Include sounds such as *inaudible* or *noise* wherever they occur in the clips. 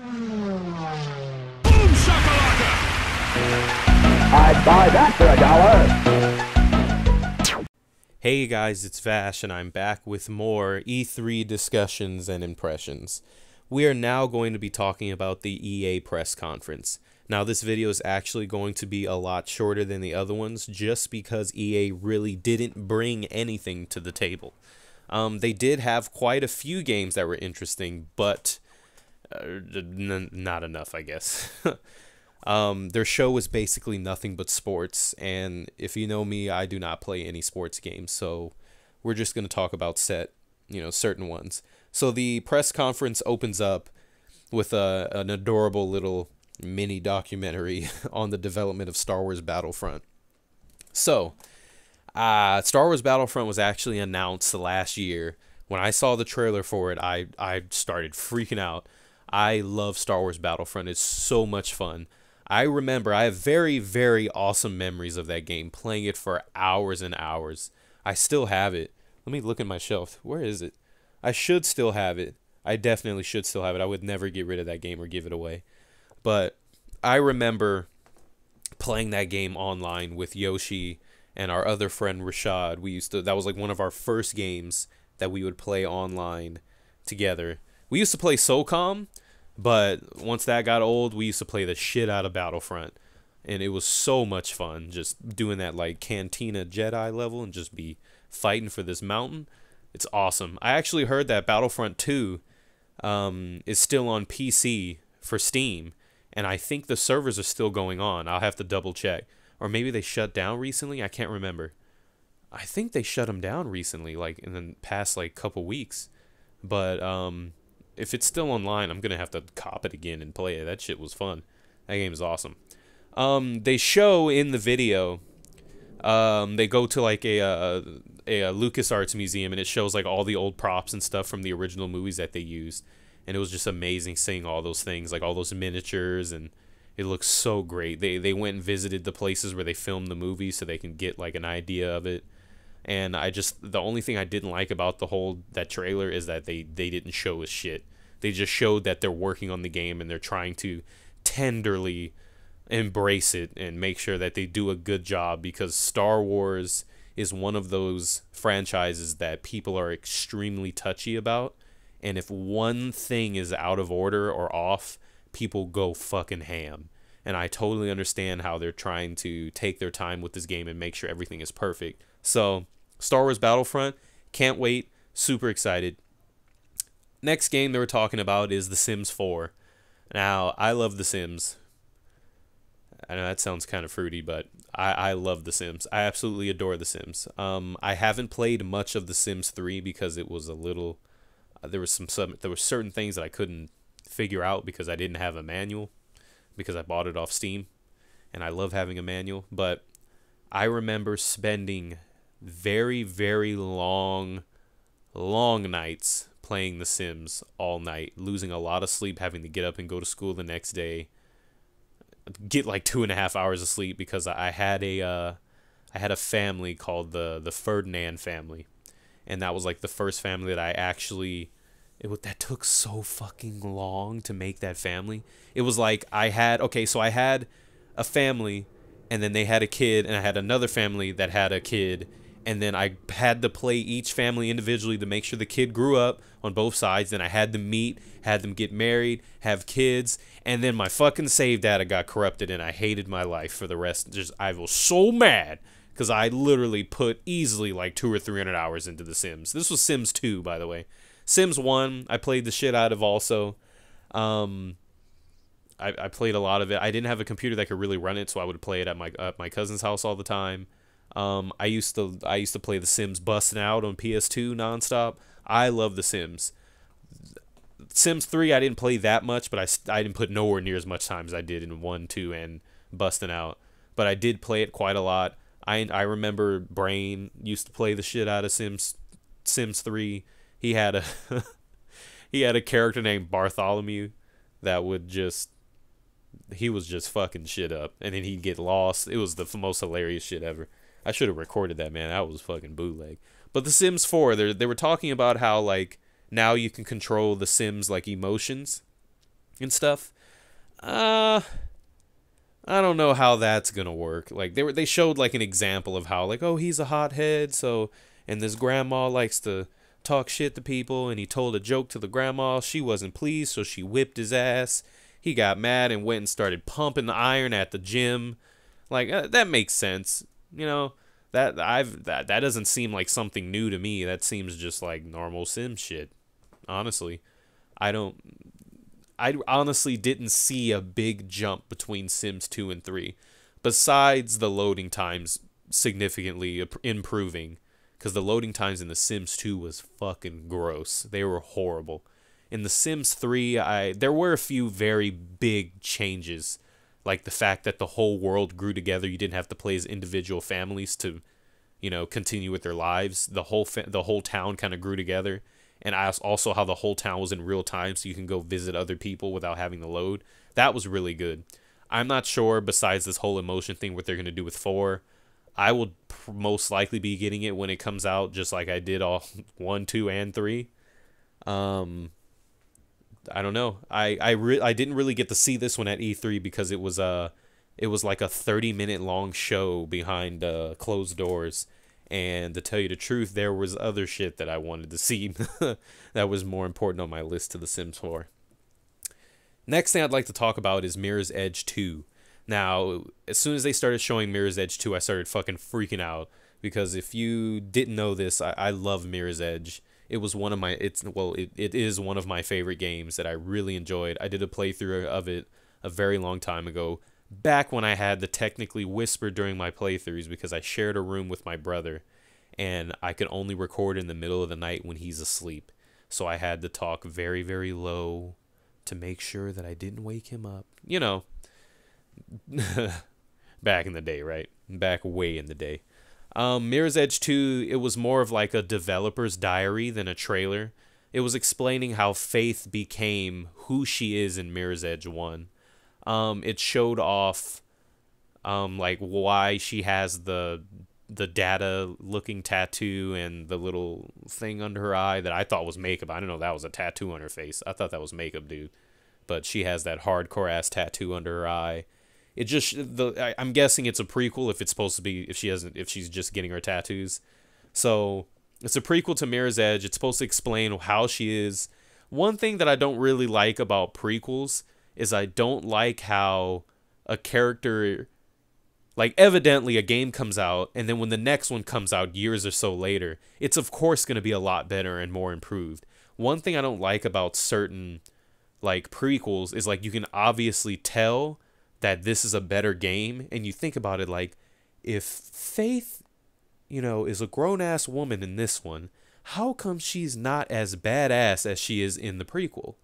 Boom shakalaka! I'd buy that for a dollar. Hey guys, it's Vash, and I'm back with more E3 discussions and impressions. We are now going to be talking about the EA press conference. Now, this video is actually going to be a lot shorter than the other ones just because EA really didn't bring anything to the table. Um, they did have quite a few games that were interesting, but uh, n- not enough, I guess. *laughs* um, their show was basically nothing but sports, and if you know me, I do not play any sports games, so we're just going to talk about set, you know, certain ones. So the press conference opens up with a, an adorable little mini documentary *laughs* on the development of Star Wars Battlefront. So, uh, Star Wars Battlefront was actually announced last year. When I saw the trailer for it, I, I started freaking out. I love Star Wars Battlefront. It's so much fun. I remember I have very, very awesome memories of that game, playing it for hours and hours. I still have it. Let me look at my shelf. Where is it? I should still have it. I definitely should still have it. I would never get rid of that game or give it away. But I remember playing that game online with Yoshi and our other friend Rashad. We used to that was like one of our first games that we would play online together. We used to play SOCOM, but once that got old, we used to play the shit out of Battlefront. And it was so much fun just doing that like Cantina Jedi level and just be fighting for this mountain. It's awesome. I actually heard that Battlefront 2 um, is still on PC for Steam, and I think the servers are still going on. I'll have to double check. Or maybe they shut down recently. I can't remember. I think they shut them down recently, like in the past like couple weeks. But um, if it's still online, I'm gonna have to cop it again and play it. That shit was fun. That game is awesome. Um, they show in the video. Um, they go to like a, a a, LucasArts museum and it shows like all the old props and stuff from the original movies that they used, and it was just amazing seeing all those things, like all those miniatures, and it looks so great. They they went and visited the places where they filmed the movie so they can get like an idea of it. And I just the only thing I didn't like about the whole that trailer is that they they didn't show us shit. They just showed that they're working on the game and they're trying to tenderly embrace it and make sure that they do a good job because Star Wars is one of those franchises that people are extremely touchy about. And if one thing is out of order or off, people go fucking ham. And I totally understand how they're trying to take their time with this game and make sure everything is perfect. So, Star Wars Battlefront, can't wait, super excited. Next game they were talking about is The Sims 4. Now, I love The Sims. I know that sounds kind of fruity, but I, I love The Sims. I absolutely adore The Sims. Um, I haven't played much of The Sims 3 because it was a little. Uh, there was some, some there were certain things that I couldn't figure out because I didn't have a manual because I bought it off Steam, and I love having a manual. But I remember spending very very long, long nights playing The Sims all night, losing a lot of sleep, having to get up and go to school the next day get like two and a half hours of sleep because I had a uh, I had a family called the the Ferdinand family, and that was like the first family that I actually it was, that took so fucking long to make that family. It was like I had okay, so I had a family, and then they had a kid, and I had another family that had a kid, and then I had to play each family individually to make sure the kid grew up on both sides. Then I had them meet, had them get married, have kids, and then my fucking save data got corrupted, and I hated my life for the rest. Just I was so mad because I literally put easily like two or three hundred hours into The Sims. This was Sims two, by the way. Sims one, I played the shit out of also. Um, I, I played a lot of it. I didn't have a computer that could really run it, so I would play it at my at my cousin's house all the time. Um, I used to I used to play The Sims busting out on PS2 nonstop. I love The Sims. Sims 3 I didn't play that much, but I, I didn't put nowhere near as much time as I did in 1, 2 and busting out. But I did play it quite a lot. I I remember Brain used to play the shit out of Sims Sims 3. He had a *laughs* he had a character named Bartholomew that would just he was just fucking shit up and then he'd get lost. It was the most hilarious shit ever. I should have recorded that, man. That was fucking bootleg. But The Sims 4, they they were talking about how like now you can control the Sims like emotions. and stuff. Uh I don't know how that's gonna work. Like they were, they showed like an example of how like oh he's a hothead, so and this grandma likes to talk shit to people, and he told a joke to the grandma. She wasn't pleased, so she whipped his ass. He got mad and went and started pumping the iron at the gym. Like uh, that makes sense, you know. That I've that that doesn't seem like something new to me. That seems just like normal sim shit. Honestly, I don't I honestly didn't see a big jump between Sims 2 and 3, besides the loading times significantly improving. Because the loading times in The Sims 2 was fucking gross. They were horrible. In The Sims 3, I there were a few very big changes, like the fact that the whole world grew together. You didn't have to play as individual families to, you know, continue with their lives. The whole fa- the whole town kind of grew together and also how the whole town was in real time so you can go visit other people without having to load. That was really good. I'm not sure, besides this whole emotion thing, what they're going to do with 4. I will most likely be getting it when it comes out, just like I did all *laughs* 1, 2, and 3. Um, I don't know. I I re- I didn't really get to see this one at E3 because it was a it was like a 30 minute long show behind uh, closed doors and to tell you the truth, there was other shit that I wanted to see *laughs* that was more important on my list to The Sims 4. Next thing I'd like to talk about is Mirror's Edge 2. Now, as soon as they started showing Mirror's Edge 2, I started fucking freaking out because if you didn't know this, I, I love Mirror's Edge. It was one of my it's well, it, it is one of my favorite games that I really enjoyed. I did a playthrough of it a very long time ago back when I had to technically whisper during my playthroughs because I shared a room with my brother and I could only record in the middle of the night when he's asleep. So I had to talk very, very low to make sure that I didn't wake him up. You know, *laughs* back in the day, right? Back way in the day. Um, Mirror's Edge 2, it was more of like a developer's diary than a trailer. It was explaining how Faith became who she is in Mirror's Edge 1 um, it showed off um, like why she has the the data looking tattoo and the little thing under her eye that I thought was makeup. I don't know that was a tattoo on her face. I thought that was makeup, dude. But she has that hardcore ass tattoo under her eye. It just the I, I'm guessing it's a prequel if it's supposed to be if she hasn't if she's just getting her tattoos. So it's a prequel to Mirror's Edge. It's supposed to explain how she is. One thing that I don't really like about prequels is I don't like how a character like evidently a game comes out and then when the next one comes out years or so later, it's of course going to be a lot better and more improved. One thing I don't like about certain like prequels is like you can obviously tell that this is a better game and you think about it like if Faith you know is a grown ass woman in this one, how come she's not as badass as she is in the prequel?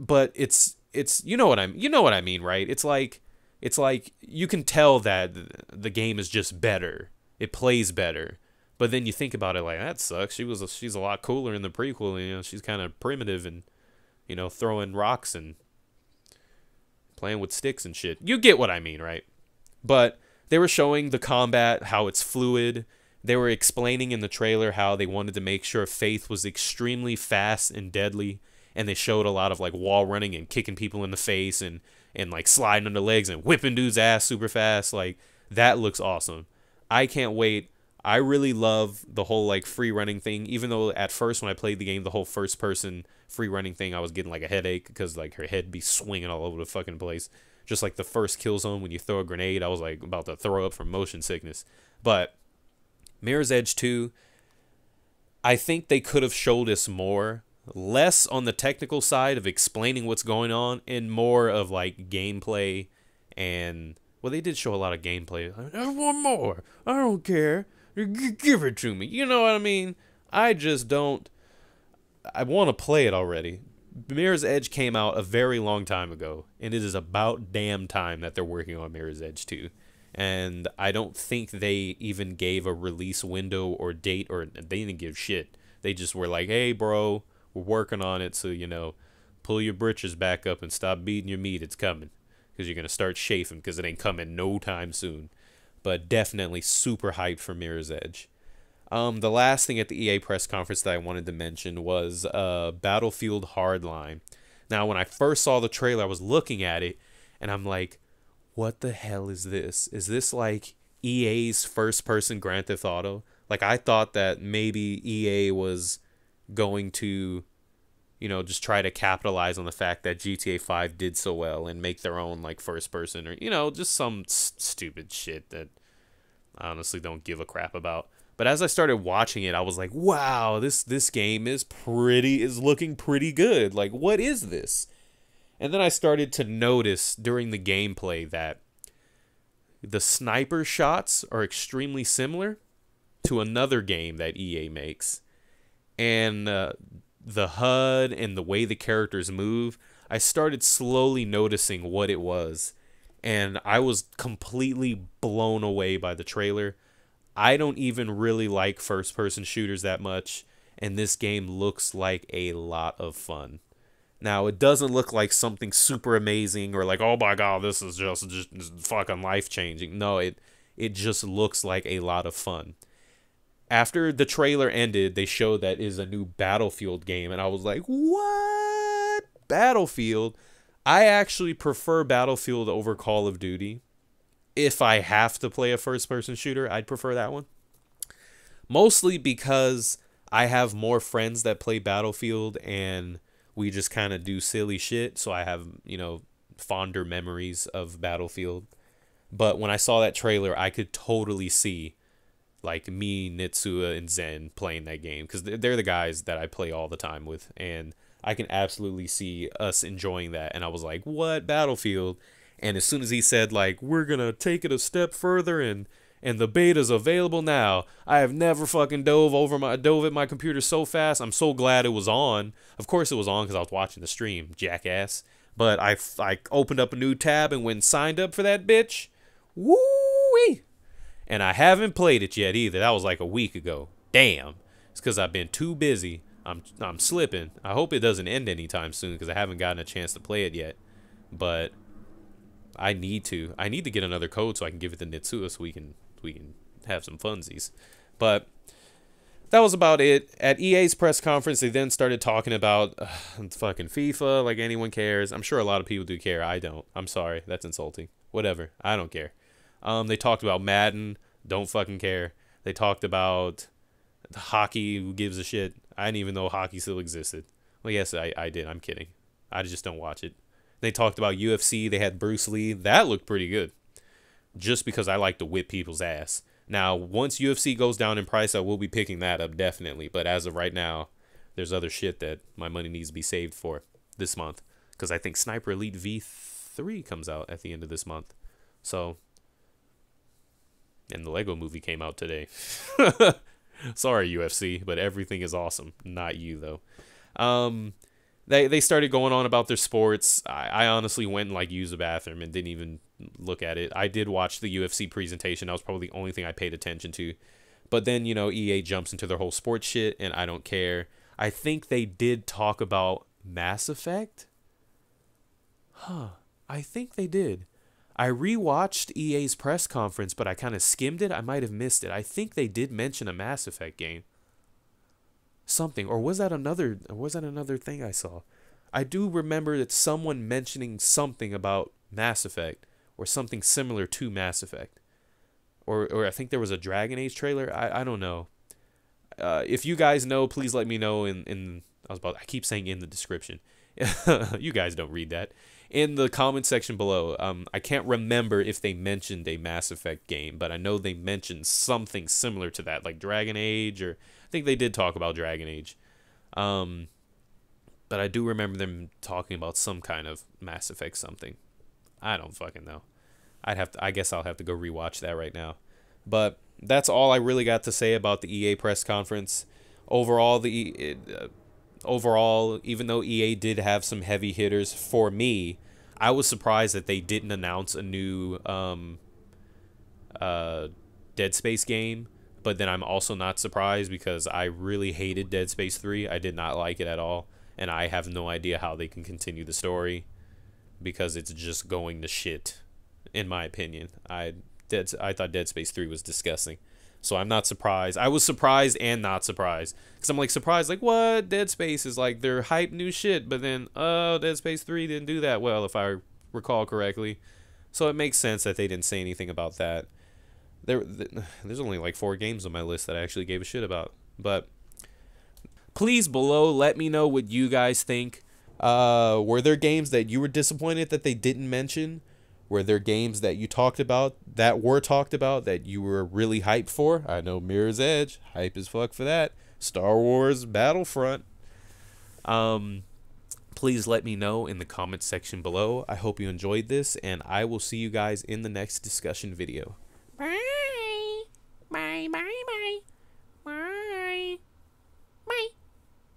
but it's it's you know what I'm you know what I mean, right? It's like it's like you can tell that the game is just better. It plays better. But then you think about it like that sucks. She was a, she's a lot cooler in the prequel. You know, she's kind of primitive and you know throwing rocks and playing with sticks and shit. You get what I mean, right? But they were showing the combat, how it's fluid. They were explaining in the trailer how they wanted to make sure Faith was extremely fast and deadly and they showed a lot of like wall running and kicking people in the face and and like sliding on the legs and whipping dudes ass super fast like that looks awesome i can't wait i really love the whole like free running thing even though at first when i played the game the whole first person free running thing i was getting like a headache because like her head be swinging all over the fucking place. Just like the first Killzone when you throw a grenade i was like about to throw up from motion sickness. But mirror's edge 2 i think they could have showed us more less on the technical side of explaining what's going on and more of like gameplay and well they did show a lot of gameplay. I want more. I don't care give it to me. You know what i mean? I just don't i want to play it already. Mirror's edge came out a very long time ago and it is about damn time that they're working on mirror's edge 2 and i don't think they even gave a release window or date or they didn't give shit. They just were like hey bro we're working on it, so you know, pull your britches back up and stop beating your meat. It's coming. Because you're gonna start chafing because it ain't coming no time soon. But definitely super hyped for Mirror's Edge. Um, the last thing at the EA press conference that I wanted to mention was uh, Battlefield Hardline. Now, when I first saw the trailer, I was looking at it and I'm like, what the hell is this? Is this like EA's first person Grand Theft Auto? Like, I thought that maybe EA was going to, you know, just try to capitalize on the fact that GTA 5 did so well and make their own, like, first person or, you know, just some stupid shit that I honestly don't give a crap about. But as I started watching it, I was like, "Wow, this this game is pretty is looking pretty good. Like what is this?" And then I started to notice during the gameplay that the sniper shots are extremely similar to another game that EA makes. And uh, the HUD and the way the characters move, I started slowly noticing what it was. And I was completely blown away by the trailer. I don't even really like first person shooters that much, and this game looks like a lot of fun. Now, it doesn't look like something super amazing or like, oh my god, this is just, just fucking life changing. No, it it just looks like a lot of fun. After the trailer ended, they showed that is a new Battlefield game, and I was like, what? Battlefield? I actually prefer Battlefield over Call of Duty if I have to play a first person shooter, I'd prefer that one. Mostly because I have more friends that play Battlefield and we just kind of do silly shit. So I have, you know, fonder memories of Battlefield. But when I saw that trailer, I could totally see like me, Nitsua, and Zen playing that game because they're the guys that I play all the time with. And I can absolutely see us enjoying that. And I was like, what? Battlefield? And as soon as he said like we're gonna take it a step further and and the beta's available now, I have never fucking dove over my dove at my computer so fast. I'm so glad it was on. Of course it was on because I was watching the stream, jackass. But I I opened up a new tab and went signed up for that bitch. Woo wee! And I haven't played it yet either. That was like a week ago. Damn. It's because I've been too busy. I'm I'm slipping. I hope it doesn't end anytime soon because I haven't gotten a chance to play it yet. But I need to. I need to get another code so I can give it to Nitsua so we can we can have some funsies. But that was about it. At EA's press conference, they then started talking about uh, fucking FIFA, like anyone cares. I'm sure a lot of people do care. I don't. I'm sorry. That's insulting. Whatever. I don't care. Um, they talked about Madden. Don't fucking care. They talked about hockey. Who gives a shit? I didn't even know hockey still existed. Well, yes, I, I did. I'm kidding. I just don't watch it. They talked about UFC. They had Bruce Lee. That looked pretty good. Just because I like to whip people's ass. Now, once UFC goes down in price, I will be picking that up definitely. But as of right now, there's other shit that my money needs to be saved for this month. Because I think Sniper Elite V3 comes out at the end of this month. So, and the Lego movie came out today. *laughs* Sorry, UFC, but everything is awesome. Not you, though. Um, they they started going on about their sports. I, I honestly went and like used the bathroom and didn't even look at it. I did watch the UFC presentation. That was probably the only thing I paid attention to. But then you know EA jumps into their whole sports shit, and I don't care. I think they did talk about Mass Effect. Huh. I think they did. I rewatched EA's press conference, but I kind of skimmed it. I might have missed it. I think they did mention a Mass Effect game something or was that another was that another thing I saw? I do remember that someone mentioning something about Mass Effect or something similar to Mass Effect. Or or I think there was a Dragon Age trailer. I, I don't know. Uh, if you guys know, please let me know in, in I was about I keep saying in the description. *laughs* you guys don't read that. In the comment section below. Um I can't remember if they mentioned a Mass Effect game, but I know they mentioned something similar to that, like Dragon Age or I think they did talk about Dragon Age. Um, but I do remember them talking about some kind of Mass Effect something. I don't fucking know. I'd have to, I guess I'll have to go rewatch that right now. But that's all I really got to say about the EA press conference. Overall, the uh, overall, even though EA did have some heavy hitters for me, I was surprised that they didn't announce a new um, uh, Dead Space game but then I'm also not surprised because I really hated Dead Space 3. I did not like it at all. And I have no idea how they can continue the story because it's just going to shit, in my opinion. I Dead, I thought Dead Space 3 was disgusting. So I'm not surprised. I was surprised and not surprised. Because I'm like surprised, like, what? Dead Space is like their hype new shit. But then, oh, Dead Space 3 didn't do that well, if I recall correctly. So it makes sense that they didn't say anything about that. There, *sighs* there's only like four games on my list that I actually gave a shit about. But please below let me know what you guys think. Uh, were there games that you were disappointed that they didn't mention? Were there games that you talked about that were talked about that you were really hyped for? I know Mirror's Edge, hype as fuck for that. Star Wars Battlefront. Um, please let me know in the comments section below. I hope you enjoyed this, and I will see you guys in the next discussion video.